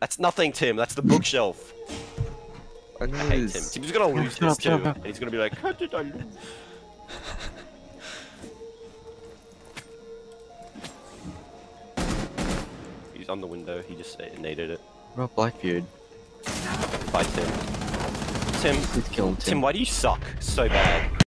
That's nothing, Tim. That's the hmm. bookshelf. I I hate Tim. Tim's gonna lose this too, and he's gonna be like, "How did I lose?" He's on the window. He just needed it. Rob Blackbeard? Bye, Tim. Tim. Tim. Tim, why do you suck so bad?